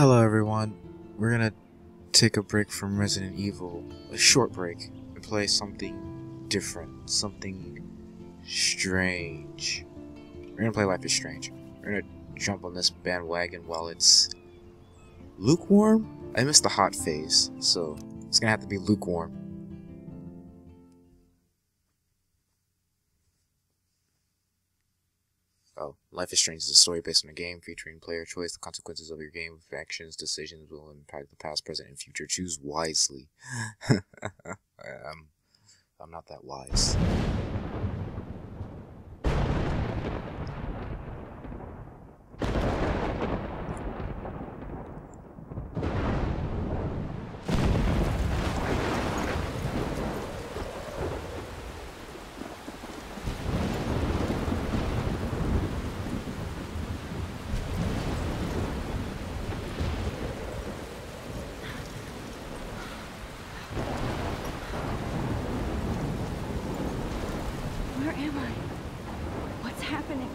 Hello everyone. We're gonna take a break from Resident Evil, a short break, and play something different, something strange. We're gonna play Life is Strange. We're gonna jump on this bandwagon while it's lukewarm? I missed the hot phase, so it's gonna have to be lukewarm. Oh, Life is Strange is a story based on a game featuring player choice. The consequences of your game actions, decisions will impact the past, present, and future. Choose wisely. um, I'm not that wise. Where am I? What's happening?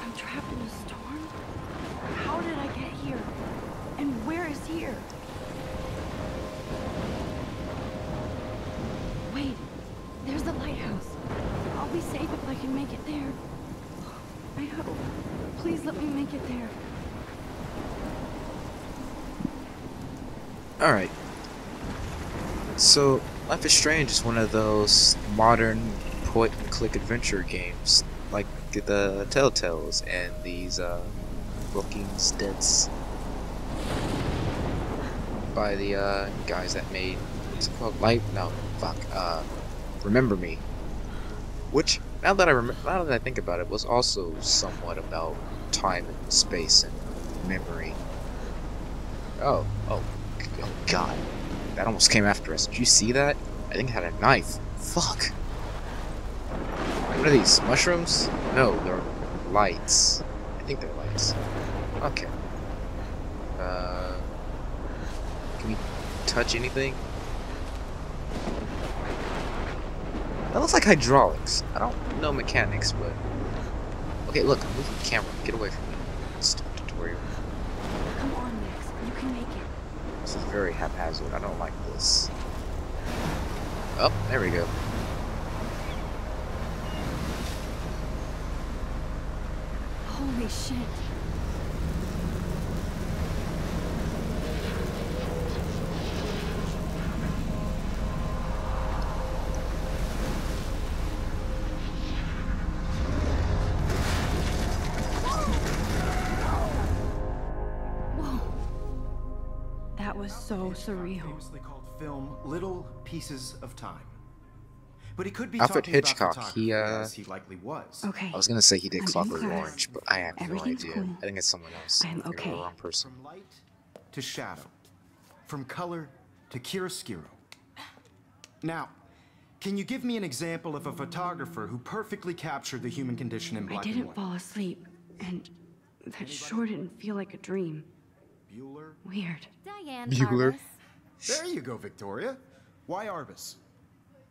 I'm trapped in a storm? How did I get here? And where is here? Wait, there's the lighthouse. I'll be safe if I can make it there. I hope. Please let me make it there. Alright. So, Life is Strange is one of those modern point and click adventure games, like the Telltales and these uh, Brookings Deads by the uh, guys that made what's it called? Life? No, fuck. Uh, Remember Me. Which, now that I rem- now that I think about it, was also somewhat about time and space and memory. Oh, oh, Oh god. That almost came after us. Did you see that? I think it had a knife. Fuck. What are these? Mushrooms? No, they're lights. I think they're lights. Okay. Uh. Can we touch anything? That looks like hydraulics. I don't know mechanics, but. Okay, look, I'm moving the camera. Get away from me. Stupid tutorial. Come on, Max. You can make it. This is very haphazard. I don't like this. Oh, there we go. Holy shit. Was so surreal. Famously called film "Little Pieces of Time." But he could be Alfred talking about Hitchcock, he, uh, as he likely was. Okay. I was gonna say he did I'm Clockwork. Orange, but I have no idea. cool. I think it's someone else. I am okay. The wrong person. From light to shadow, from color to chiaroscuro. Now, can you give me an example of a photographer who perfectly captured the human condition in black and white? I didn't fall asleep, and that sure didn't feel like a dream. Bueller. Weird. Diane Bueller. Arbus. There you go, Victoria. Why Arbus?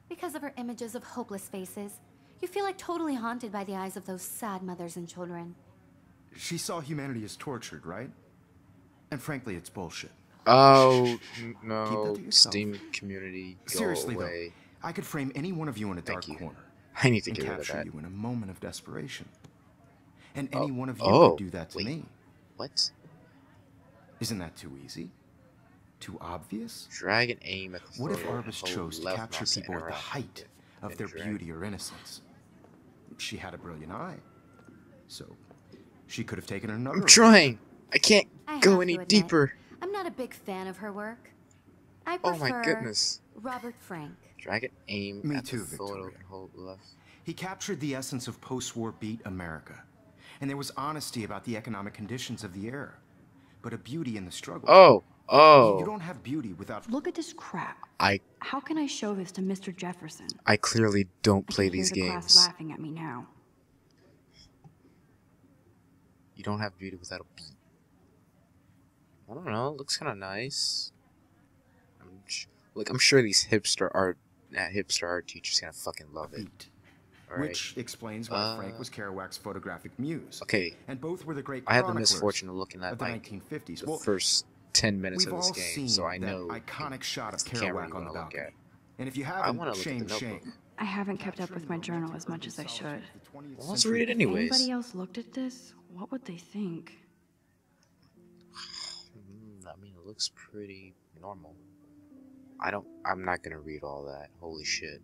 Because of her images of hopeless faces, you feel like totally haunted by the eyes of those sad mothers and children. She saw humanity as tortured, right? And frankly, it's bullshit. Oh n- Keep that no! Steam community, go Seriously, away. though, I could frame any one of you in a dark Thank you. corner I need to get rid of capture that. you in a moment of desperation. And Oh, any one of you oh, could do that to wait. me. What? Isn't that too easy? Too obvious? Drag and aim at the What if Arbus oh, chose to capture people at the height of their then drag. beauty or innocence? She had a brilliant eye. So, she could have taken another. I'm trying. I can't I go have any to admit, deeper. I'm not a big fan of her work. I prefer Oh my goodness. Robert Frank. Drag and aim Me at too, the photo Victoria. Oh, hold left. He captured the essence of post-war beat America. And there was honesty about the economic conditions of the era. But a beauty in the struggle. Oh, oh. You don't have beauty without Look at this crap. I How can I show this to Mr. Jefferson? I clearly don't I play can hear these the class laughing at me now. You don't have beauty without a beat. I don't know. It looks kind of nice. I'm sh- like I'm sure these hipster art, uh, hipster art teachers gonna fucking love it. beat. All right. which explains why Frank Uh, was Kerouac's photographic muse. Okay, And both were the great I had the chroniclers misfortune of looking at of the like 1950s. the Well, first ten minutes of all this game, seen so I that know iconic shot of camera Kerouac on the look balcony. at. And if you haven't, wanna look at the shame, shame. I haven't kept up with my journal as much as I should. Well, let's read it anyways. If Anybody else looked at this? What would they think? Mm, I mean, it looks pretty normal. I don't. I'm not gonna read all that. Holy shit.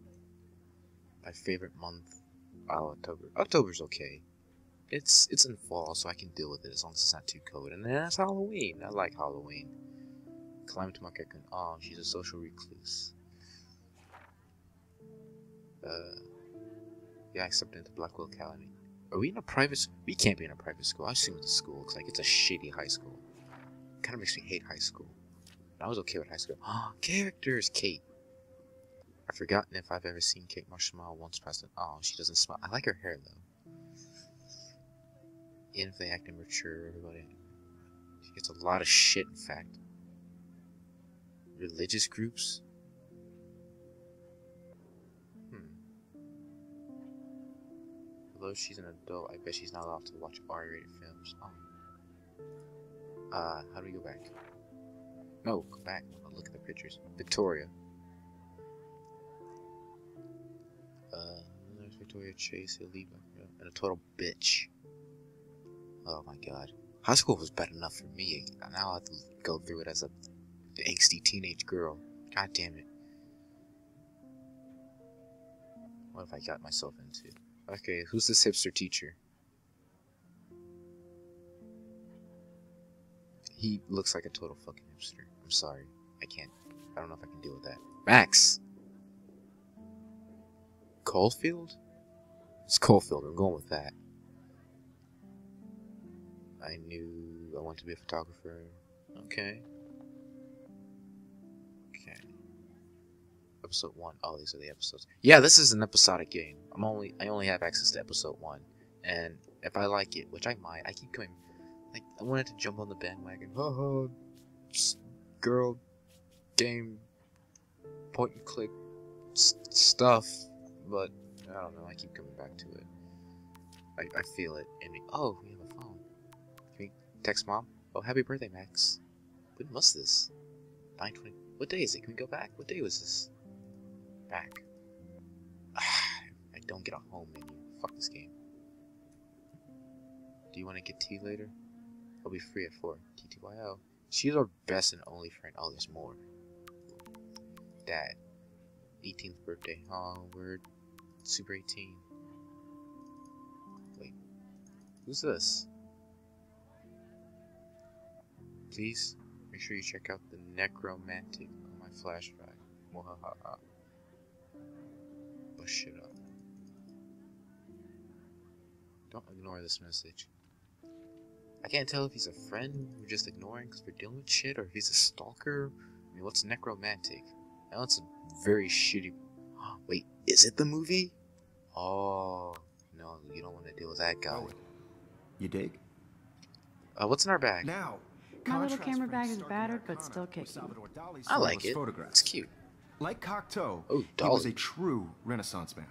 My favorite month. Oh, October. October's okay. It's it's in fall, so I can deal with it as long as it's not too cold. And then that's Halloween. I like Halloween. Climb to my cocoon. Oh, she's a social recluse. Uh, yeah, accepted into Blackwell Academy. Are we in a private? We can't be in a private school. I assume it's a school. Looks like it's a shitty high school. Kind of makes me hate high school. I was okay with high school. Characters, Kate. I've forgotten if I've ever seen Kate Marsh smile once it. Oh, she doesn't smile. I like her hair though. Even if they act immature, everybody. She gets a lot of shit. In fact, religious groups. Hmm. Although she's an adult, I bet she's not allowed to watch R-rated films. Oh. Uh, how do we go back? No, go back. I'll look at the pictures. Victoria. Victoria Chase, yeah, and a total bitch. Oh my god. High school was bad enough for me. Now I have to go through it as a angsty teenage girl. God damn it. What have I got myself into? Okay, who's this hipster teacher? He looks like a total fucking hipster. I'm sorry. I can't. I don't know if I can deal with that. Max! Caulfield? It's Caulfield. I'm going with that. I knew I wanted to be a photographer. Okay. Okay. Episode one. Oh, these are the episodes. Yeah, this is an episodic game. I'm only I only have access to episode one, and if I like it, which I might, I keep going. Like I wanted to jump on the bandwagon. Haha, ho, girl, game, point and click stuff, but I don't know. I keep coming back to it. I, I feel it in me. Oh, we have a phone. Can we text mom? Oh, happy birthday, Max. When was this? 920. What day is it? Can we go back? What day was this? Back. I don't get a home menu. Fuck this game. Do you want to get tea later? I'll be free at 4. TTYL. She's our best and only friend. Oh, there's more. Dad. 18th birthday. Oh, we're Super 18. Wait. Who's this? Please make sure you check out the necromantic on my flash drive. Mwahaha. But shit up. Don't ignore this message. I can't tell if he's a friend we're just ignoring because we're dealing with shit or if he's a stalker. I mean, what's necromantic? It's a very shitty. Wait, is it the movie? Oh, no, you don't want to deal with that guy. You dig? Uh, what's in our bag? Now, My little camera bag is battered, but still kicking. I like it. It's cute. Like Cocteau, Oh, he was a true Renaissance man,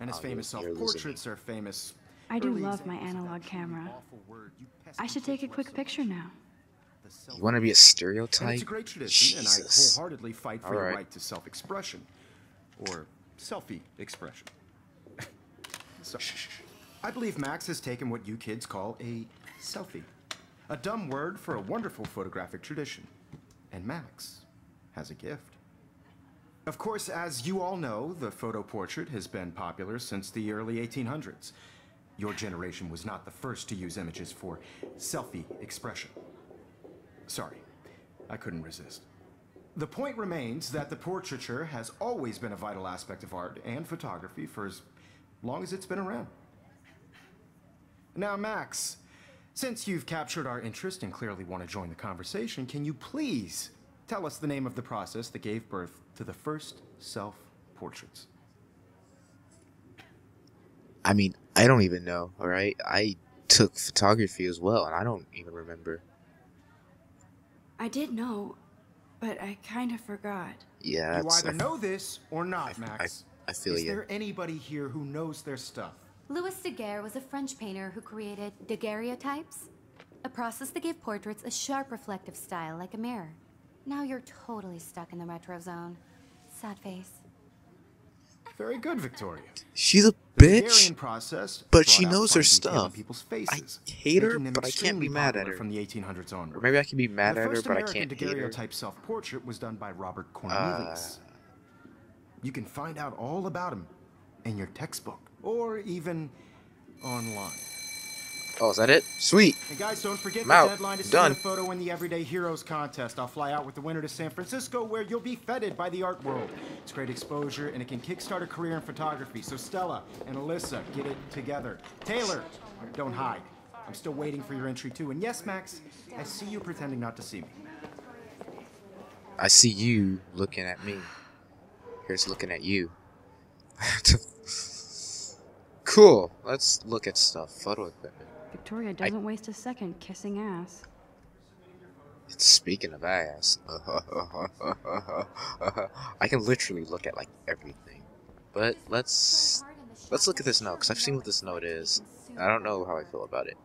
and his Oh, famous you're- you're losing self-portraits are famous. I do love my examples of that analog camera. awful word you I should take a quick picture now. You want to be a And stereotype? it's a great tradition, and I Jesus. wholeheartedly fight for All your right. right to self-expression, or selfie expression. so, I believe Max has taken what you kids call a selfie, a dumb word for a wonderful photographic tradition, and Max has a gift. Of course, as you all know, the photo portrait has been popular since the early 1800s. Your generation was not the first to use images for selfie expression. Sorry, I couldn't resist. The point remains that the portraiture has always been a vital aspect of art and photography for as long as it's been around. Now, Max, since you've captured our interest and clearly want to join the conversation, can you please tell us the name of the process that gave birth to the first self portraits? I mean, I don't even know, alright? I took photography as well, and I don't even remember. I did know, but I kind of forgot. Yeah, You either I, know this or not, I, Max. I I feel Is you. there anybody here who knows their stuff? Louis Daguerre was a French painter who created daguerreotypes, a process that gave portraits a sharp reflective style like a mirror. Now you're totally stuck in the retro zone. Sad face. Very good, Victoria. She's a bitch. Process but she knows her fine detail in stuff. People's I hate her, but I can't be mad at her. From the 1800s onward. Or maybe I can be mad the at her, but I can't hate her. daguerreotype self-portrait was done by Robert Cornelius. Uh. You can find out all about him in your textbook, or even online. Oh, is that it? Sweet. And guys, don't forget I'm the out. deadline to Done. submit a photo in the Everyday Heroes contest. I'll fly out with the winner to San Francisco, where you'll be feted by the art world. It's great exposure, and it can kickstart a career in photography. So Stella and Alyssa, get it together. Taylor, don't hide. I'm still waiting for your entry too. And yes, Max, I see you pretending not to see me. I see you looking at me. Here's looking at you. cool. Let's look at stuff. Photo equipment. Victoria doesn't waste a second kissing ass. Speaking of ass, I can literally look at like everything. But let's let's look at this note because I've seen what this note is. I don't know how I feel about it.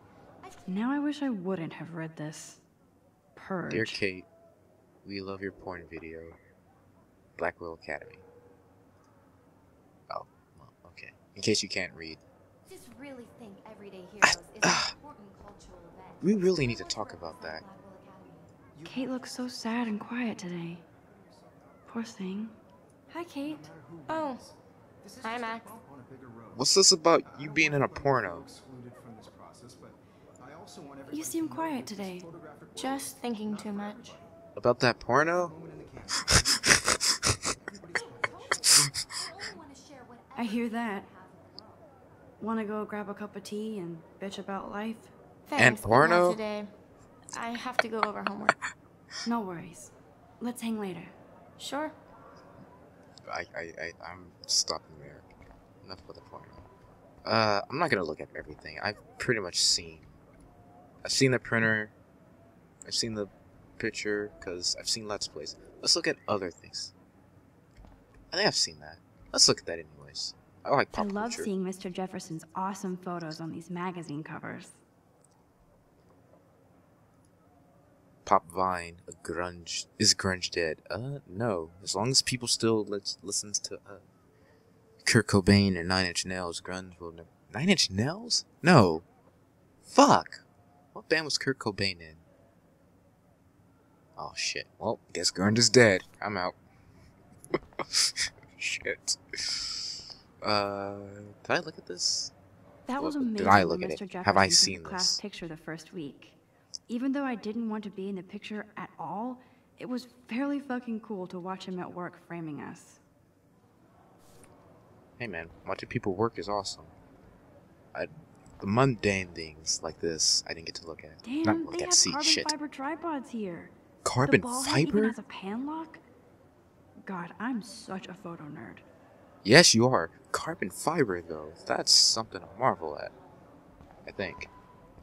Now I wish I wouldn't have read this. Purge. Dear Kate, we love your porn video. Blackwell Academy. Oh, well, okay. In case you can't read, Just really think Everyday Heroes is an important cultural event. we really need to talk about that. Kate looks so sad and quiet today. Poor thing. Hi, Kate. Oh, hi Max. What's this about you being in a porno? You seem quiet today. Just thinking too much. About that porno? I hear that. Want to go grab a cup of tea and bitch about life? Thanks, but not porno? today. I have to go over homework. No worries. Let's hang later. Sure. I, I, I, I'm stopping there. Enough with the porno. Uh, I'm not gonna look at everything. I've pretty much seen. I've seen the printer. I've seen the picture, because I've seen Let's Plays. Let's look at other things. I think I've seen that. Let's look at that anyways. I like I love culture. seeing Mr. Jefferson's awesome photos on these magazine covers. Pop Vine, a grunge is grunge dead? Uh, no. As long as people still let listens to uh, Kurt Cobain and Nine Inch Nails, grunge will never. Nine Inch Nails? No. Fuck. What band was Kurt Cobain in? Oh shit. Well, guess grunge is dead. I'm out. shit. Uh, did I look at this? That was Well, did I look at Mr. it? Jefferson Have I seen the class this? picture the first week. Even though I didn't want to be in the picture at all, it was fairly fucking cool to watch him at work framing us. Hey man, watching people work is awesome. I, the mundane things like this, I didn't get to look at. Damn, Not look they at, have see carbon shit. fiber tripods here. Carbon the ball head even has a pan lock? God, I'm such a photo nerd. Yes, you are. Carbon fiber, though. That's something to marvel at. I think.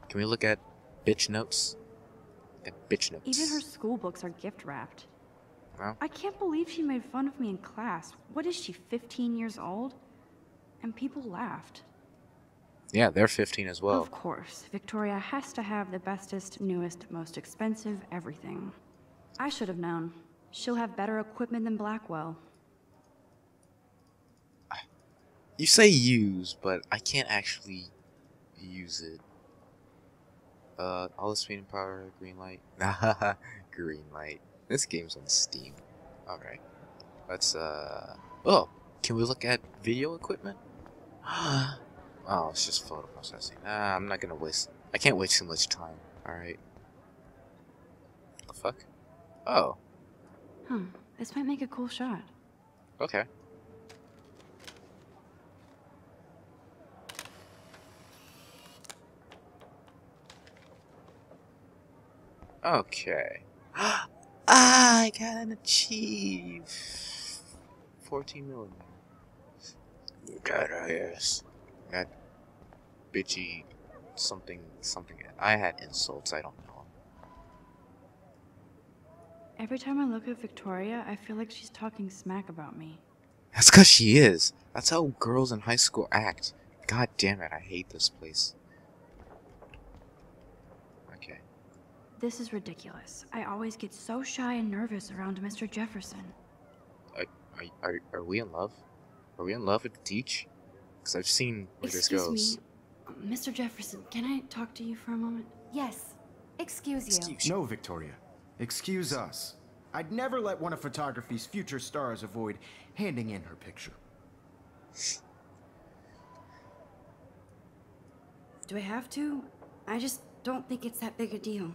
Can we look at bitch notes? At bitch notes. Even her school books are gift wrapped. Well, I can't believe she made fun of me in class. What is she, 15 years old? And people laughed. yeah, they're 15 as well. Of course, Victoria has to have the bestest, newest, most expensive everything. I should have known. She'll have better equipment than Blackwell. You say use, but I can't actually use it. Uh, all the speed and power, green light. green light. This game's on Steam. Alright. Let's, uh. Oh! Can we look at video equipment? oh, it's just photo processing. Ah, I'm not gonna waste. I can't waste too much time. Alright. The fuck? Oh, Huh, this might make a cool shot. okay. Okay. ah, I got an achieve. 14 millimeter. God, I guess. Got bitchy something, something. I had insults, I don't know. Every time I look at Victoria, I feel like she's talking smack about me. That's because she is. That's how girls in high school act. God damn it, I hate this place. Okay. This is ridiculous. I always get so shy and nervous around Mr. Jefferson. Are, are, are, are we in love? Are we in love with the Teach? Because I've seen where this Excuse goes. me, Mr. Jefferson, can I talk to you for a moment? Yes. Excuse you. Excuse you. No, Victoria. Excuse us. I'd never let one of photography's future stars avoid handing in her picture. Do I have to? I just don't think it's that big a deal.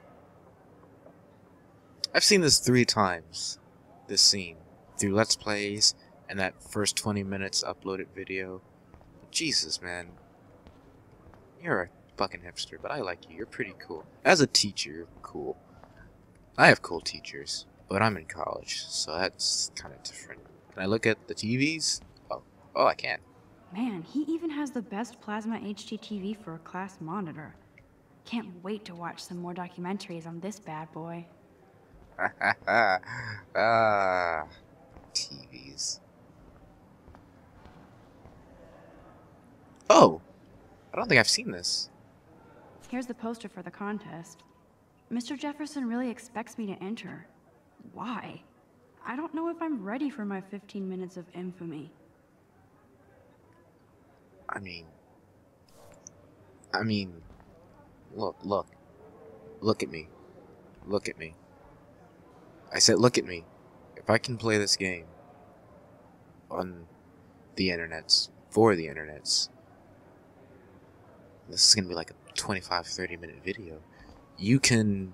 I've seen this three times. This scene. Through Let's Plays and that first 20 minutes uploaded video. Jesus, man. You're a fucking hipster, but I like you. You're pretty cool. As a teacher, you're cool. I have cool teachers, but I'm in college, so that's kind of different. Can I look at the TVs? Oh, oh, I can. Man, he even has the best plasma HDTV for a class monitor. Can't wait to watch some more documentaries on this bad boy. ah, TVs. Oh, I don't think I've seen this. Here's the poster for the contest. Mr. Jefferson really expects me to enter. Why? I don't know if I'm ready for my 15 minutes of infamy. I mean, I mean, look, look, look at me, look at me. I said, look at me. If I can play this game on the internets, for the internets, this is gonna be like a 25, 30 minute video. You can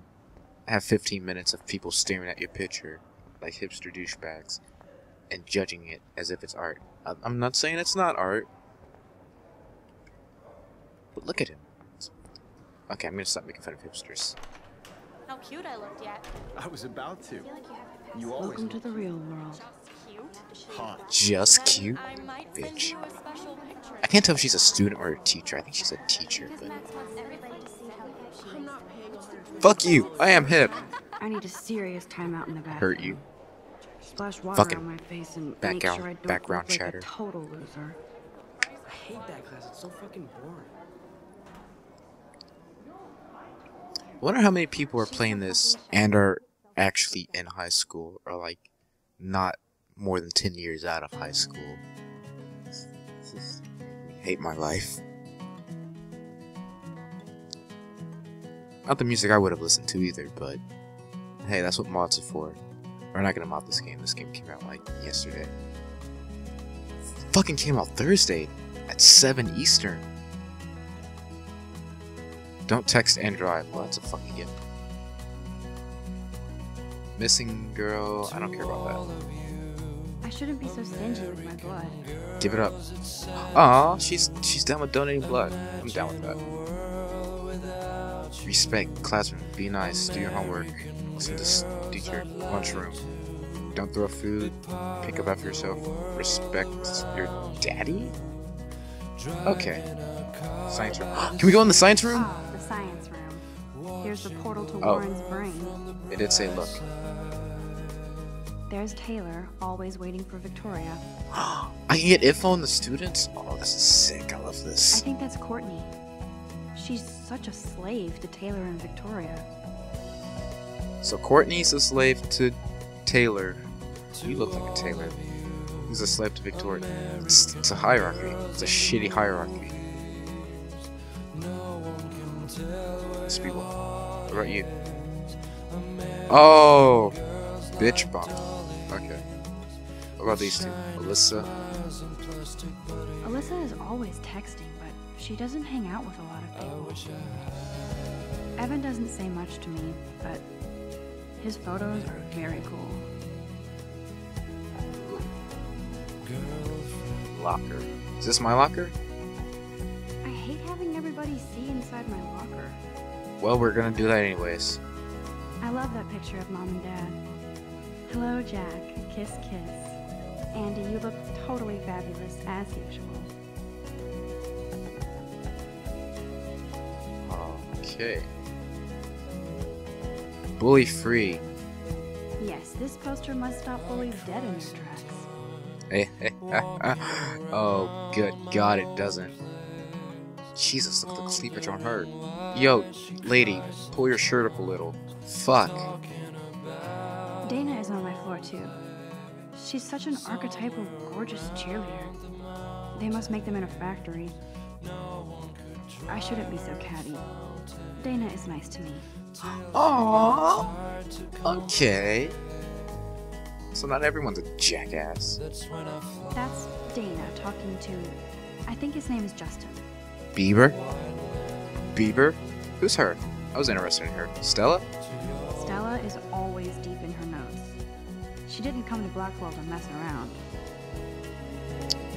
have 15 minutes of people staring at your picture like hipster douchebags and judging it as if it's art. I'm not saying it's not art. But look at him. Okay, I'm gonna stop making fun of hipsters. How cute I looked yet. I was about to. I feel like you have the You always Welcome to the real world. cute. hot. Just cute, I might send bitch. you a special picture. I can't tell if she's a student or a teacher. I think she's a teacher, but Max wants everybody to see how hip she is. fuck you. I am hip. I need a serious timeout in the bathroom. Hurt you. Splash water Fucking on my face and make background- sure I don't background look chatter. like a total loser. I hate that class. It's so fucking boring. I wonder how many people are playing this and are actually in high school or like not more than 10 years out of high school. Hate my life. Not the music I would have listened to either, but hey, that's what mods are for. We're not gonna mod this game. This game came out like yesterday. Fucking came out Thursday at 7 Eastern. Don't text and drive. Well, that's a fucking gift. Missing girl. I don't care about that. I shouldn't be so stingy with my blood. Give it up. Aw, she's she's down with donating blood. I'm down with that. Respect, classroom. Be nice. Do your homework. Listen to teacher. Lunchroom. Don't throw food. Pick up after yourself. Respect your daddy. Okay. Science room. Can we go in the science room? Ah, the science room. Here's the portal to Oh. Warren's brain. It did say look. There's Taylor, always waiting for Victoria. I can get info on the students? Oh, this is sick. I love this. I think that's Courtney. She's such a slave to Taylor and Victoria. So Courtney's a slave to Taylor. You look like a Taylor. He's a slave to Victoria. It's, it's a hierarchy. It's a shitty hierarchy. These people. What about you? Oh, bitch bomb. Okay. What about these two? Alyssa. Alyssa is always texting, but she doesn't hang out with a lot of people. Evan doesn't say much to me, but his photos are very cool. Locker. Is this my locker? I hate having everybody see inside my locker. Well, we're gonna do that anyways. I love that picture of mom and dad. Hello, Jack. Kiss, kiss. Andy, you look totally fabulous as usual. Okay. Bully free. Yes, this poster must stop bullies dead in their tracks. oh, good God, it doesn't. Jesus, look at the cleavage on her. Yo, lady, pull your shirt up a little. Fuck. Dana is on my floor too. She's such an archetypal gorgeous cheerleader. They must make them in a factory. I shouldn't be so catty. Dana is nice to me. Aww. Okay. So not everyone's a jackass. That's Dana talking to. I think his name is Justin. Bieber? Bieber? Who's her? I was interested in her. Stella? Stella is always deep in her notes. She didn't come to Blackwell to mess around.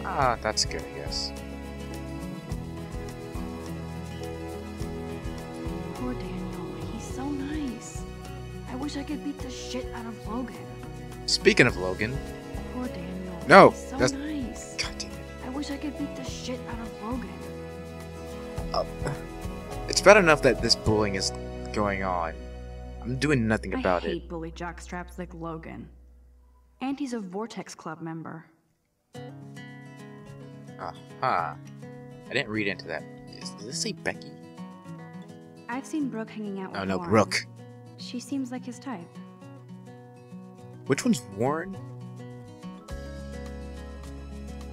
Ah, that's good, I guess. Poor Daniel, he's so nice. I wish I could beat the shit out of Logan. Speaking of Logan, Poor Daniel. No, he's so that's- nice. God damn it. I wish I could beat the shit out of Logan. It's bad enough that this bullying is going on. I'm doing nothing about it. I hate it. bully jockstraps like Logan. And he's a Vortex Club member. Aha. I didn't read into that. Is, does this say Becky? I've seen Brooke hanging out oh, with Oh no, Warren. Brooke. She seems like his type. Which one's Warren?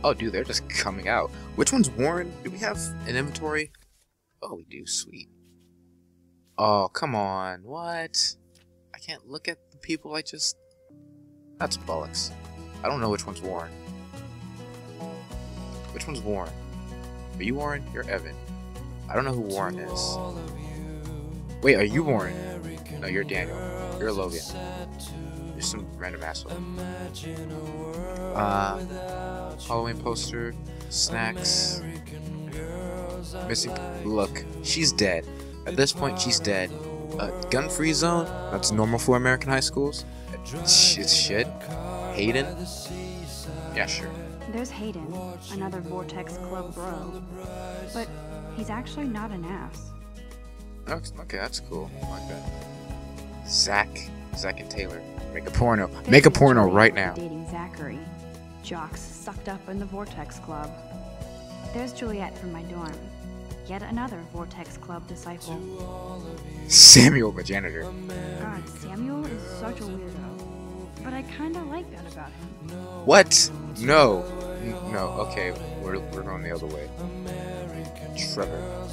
Oh, dude, they're just coming out. Which one's Warren? Do we have an inventory? Oh, we do. Sweet. Oh, come on. What? I can't look at the people I just... That's bollocks. I don't know which one's Warren. Which one's Warren? Are you Warren? You're Evan. I don't know who Warren is. Wait, are you Warren? No, you're Daniel. You're Logan. You're some random asshole. Uh, Halloween poster, snacks, missing. Look, she's dead. At this point, she's dead. Uh, gun-free zone. That's normal for American high schools. It's shit. Hayden. Yeah, sure. There's Hayden, another Vortex Club bro. But he's actually not an ass. Okay, okay, that's cool. I like that. Zach, Zach and Taylor. Make a porno. Make a porno right now. Dating Zachary. Jocks sucked up in the Vortex Club. There's Juliet from my dorm. Yet another Vortex Club disciple. Samuel, the janitor. God, Samuel is such a weirdo. But I kinda like that about him. What? No. No, okay. We're, we're going the other way. Trevor.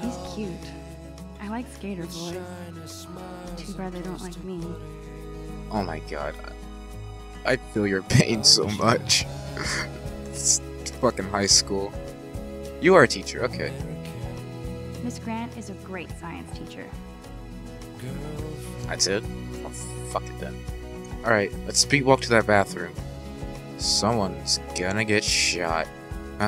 He's cute. I like skater boys. Too bad they don't like me. Oh my god. I I feel your pain so much. it's fucking high school. You are a teacher, okay. Miss Grant is a great science teacher. That's it? Oh, fuck it then. Alright, let's speed walk to that bathroom. Someone's gonna get shot.